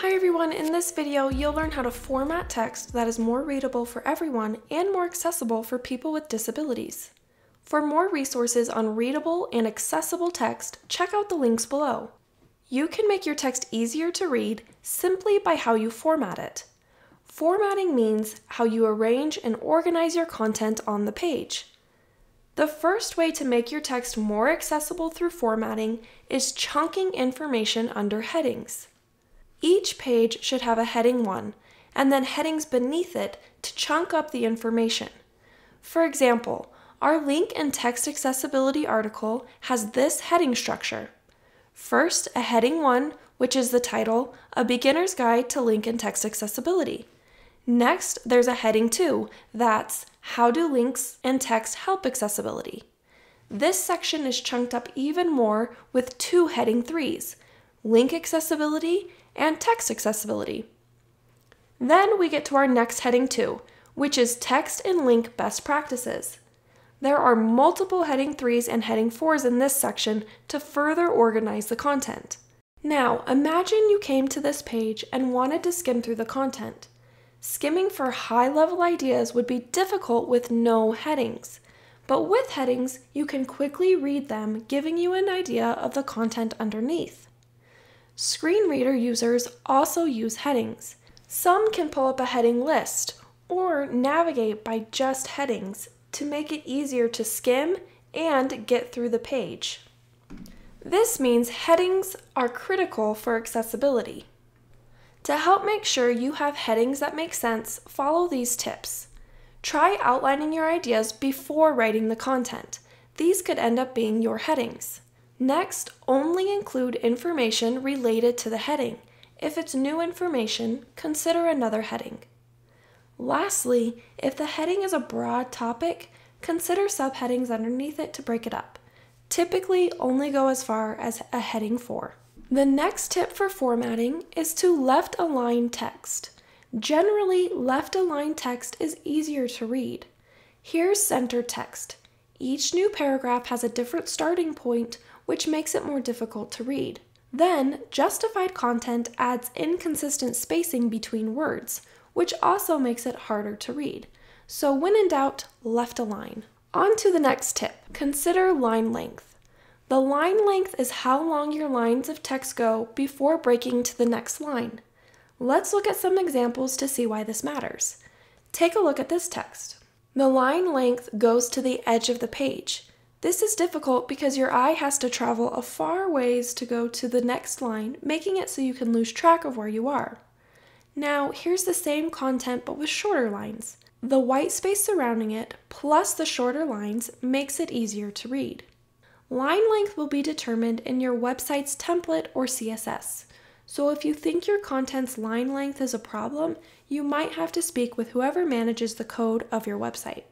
Hi everyone, in this video you'll learn how to format text that is more readable for everyone and more accessible for people with disabilities. For more resources on readable and accessible text, check out the links below. You can make your text easier to read simply by how you format it. Formatting means how you arrange and organize your content on the page. The first way to make your text more accessible through formatting is chunking information under headings. Each page should have a heading 1 and then headings beneath it to chunk up the information. For example, our link and text accessibility article has this heading structure. First, a heading 1, which is the title, A Beginner's Guide to Link and Text Accessibility. Next, there's a heading 2, that's How do links and text help accessibility? This section is chunked up even more with two heading 3s, Link accessibility and text accessibility. Then we get to our next heading 2, which is Text and Link Best Practices. There are multiple heading 3s and heading 4s in this section to further organize the content. Now, imagine you came to this page and wanted to skim through the content. Skimming for high level ideas would be difficult with no headings, but with headings, you can quickly read them, giving you an idea of the content underneath. Screen reader users also use headings. Some can pull up a heading list or navigate by just headings to make it easier to skim and get through the page. This means headings are critical for accessibility. To help make sure you have headings that make sense, follow these tips. Try outlining your ideas before writing the content. These could end up being your headings. Next, only include information related to the heading. If it's new information, consider another heading. Lastly, if the heading is a broad topic, consider subheadings underneath it to break it up. Typically, only go as far as a heading 4. The next tip for formatting is to left align text. Generally, left aligned text is easier to read. Here's center text. Each new paragraph has a different starting point, which makes it more difficult to read. Then, justified content adds inconsistent spacing between words, which also makes it harder to read. So, when in doubt, left align. On to the next tip consider line length. The line length is how long your lines of text go before breaking to the next line. Let's look at some examples to see why this matters. Take a look at this text. The line length goes to the edge of the page. This is difficult because your eye has to travel a far ways to go to the next line, making it so you can lose track of where you are. Now, here's the same content but with shorter lines. The white space surrounding it, plus the shorter lines, makes it easier to read. Line length will be determined in your website's template or CSS. So if you think your content's line length is a problem, you might have to speak with whoever manages the code of your website.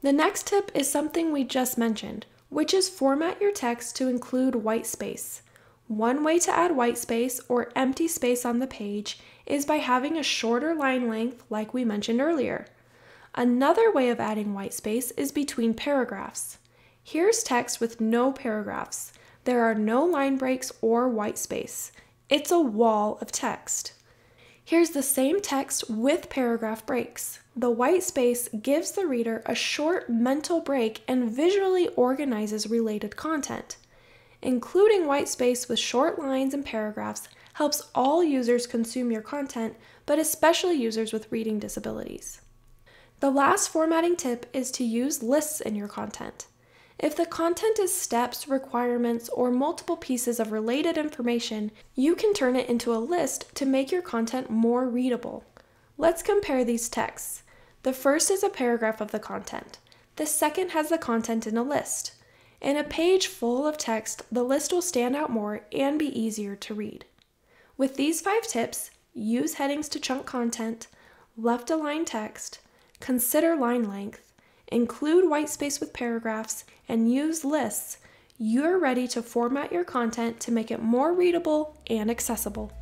The next tip is something we just mentioned, which is format your text to include white space. One way to add white space or empty space on the page is by having a shorter line length like we mentioned earlier. Another way of adding white space is between paragraphs. Here's text with no paragraphs. There are no line breaks or white space. It's a wall of text. Here's the same text with paragraph breaks. The white space gives the reader a short mental break and visually organizes related content. Including white space with short lines and paragraphs helps all users consume your content, but especially users with reading disabilities. The last formatting tip is to use lists in your content. If the content is steps, requirements, or multiple pieces of related information, you can turn it into a list to make your content more readable. Let's compare these texts. The first is a paragraph of the content. The second has the content in a list. In a page full of text, the list will stand out more and be easier to read. With these five tips, use headings to chunk content, left align text, consider line length, include white space with paragraphs, and use lists, you're ready to format your content to make it more readable and accessible.